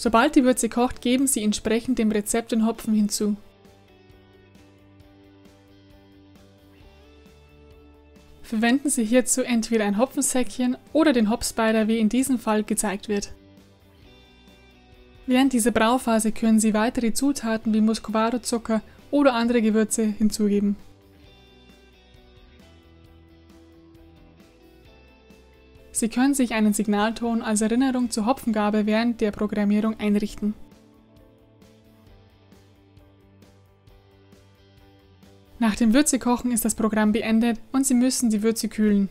Sobald die Würze kocht, geben Sie entsprechend dem Rezept den Hopfen hinzu. Verwenden Sie hierzu entweder ein Hopfensäckchen oder den Hopspider, wie in diesem Fall gezeigt wird. Während dieser Brauphase können Sie weitere Zutaten wie Muscovado-Zucker oder andere Gewürze hinzugeben. Sie können sich einen Signalton als Erinnerung zur Hopfengabe während der Programmierung einrichten. Nach dem Würzekochen ist das Programm beendet und Sie müssen die Würze kühlen.